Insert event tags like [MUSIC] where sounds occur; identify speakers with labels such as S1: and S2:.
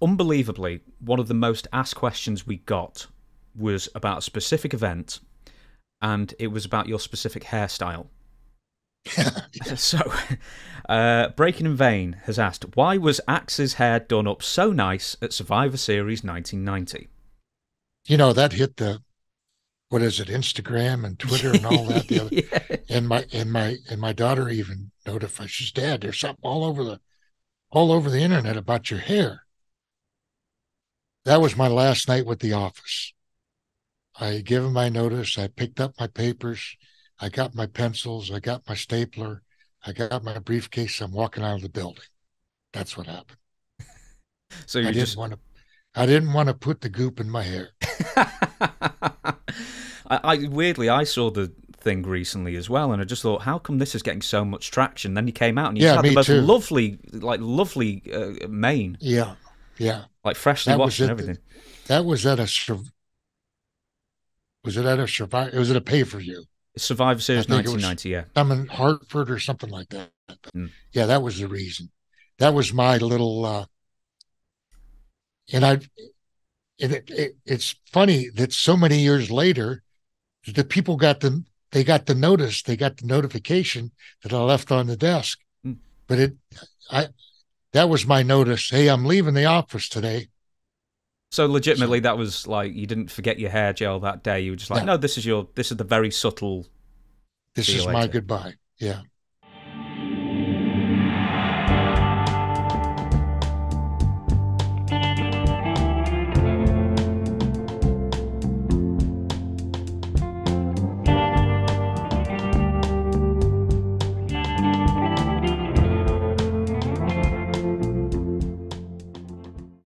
S1: unbelievably, one of the most asked questions we got was about a specific event, and it was about your specific hairstyle. [LAUGHS] [LAUGHS] so, uh, Breaking in Vain has asked, why was Ax's hair done up so nice at Survivor Series 1990?
S2: You know, that hit the, what is it, Instagram and Twitter and all that. The [LAUGHS] other,
S1: yeah.
S2: And my, and my, and my daughter even notified, she's dad, there's something all over the, all over the internet about your hair. That was my last night with the office. I gave him my notice. I picked up my papers. I got my pencils. I got my stapler. I got my briefcase. I'm walking out of the building. That's what happened. [LAUGHS]
S1: So
S2: I
S1: you
S2: didn't
S1: just.
S2: want to. I didn't want to put the goop in my hair. [LAUGHS]
S1: I, I weirdly I saw the thing recently as well, and I just thought, how come this is getting so much traction? Then you came out and you
S2: Yeah,
S1: had the most
S2: too.
S1: lovely, like lovely uh, mane,
S2: Yeah, yeah.
S1: Like freshly
S2: That was
S1: washed and everything.
S2: That was at a. Was it at a survive? It was at a pay per view.
S1: Survivor Series
S2: think it was-
S1: 1990, yeah.
S2: I'm in Hartford or something like that.
S1: Mm.
S2: Yeah, that was the reason. That was my little. uh And I, it, it, it's funny that so many years later, the people got the they got the notice, they got the notification that I left on the desk.
S1: Mm.
S2: But it, I, that was my notice. Hey, I'm leaving the office today.
S1: So legitimately, that was like you didn't forget your hair gel that day. You were just like,
S2: No.
S1: no, this is your, this is the very subtle.
S2: This is my goodbye. Yeah.